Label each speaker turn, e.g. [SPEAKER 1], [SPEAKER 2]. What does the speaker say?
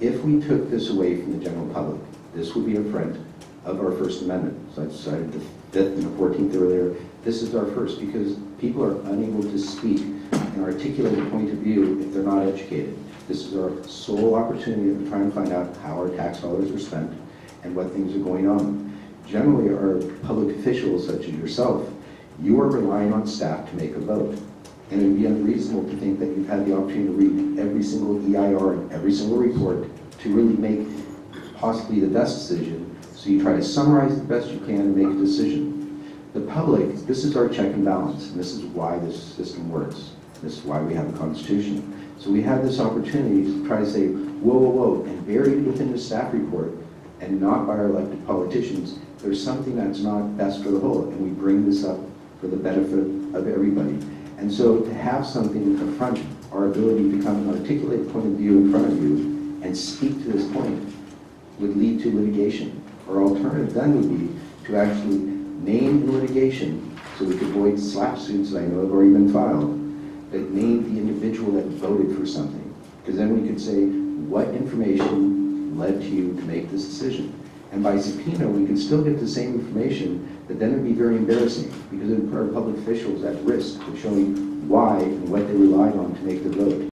[SPEAKER 1] if we took this away from the general public, this would be a front of our First Amendment. So I cited the Fifth and the Fourteenth earlier. This is our first, because people are unable to speak and articulate a point of view if they're not educated. This is our sole opportunity to try and find out how our tax dollars are spent and what things are going on. Generally, our public officials, such as yourself, you are relying on staff to make a vote. And it would be unreasonable to think that you've had the opportunity to read every single EIR and every single report to really make possibly the best decision. So you try to summarize the best you can and make a decision. The public, this is our check and balance, and this is why this system works. This is why we have a constitution. So we have this opportunity to try to say, whoa, whoa, whoa, and buried within the staff report, and not by our elected politicians, there's something that's not best for the whole, and we bring this up for the benefit of everybody. And so to have something confront our ability to come and articulate point of view in front of you and speak to this point would lead to litigation. Our alternative then would be to actually name the litigation so we could avoid SLAPP suits that I know have already been filed, that name the individual that voted for something. Because then we could say, what information led to you to make this decision? And by subpoena, we could still get the same information, but then it'd be very embarrassing because it would put our public officials at risk of showing why and what they relied on to make the vote.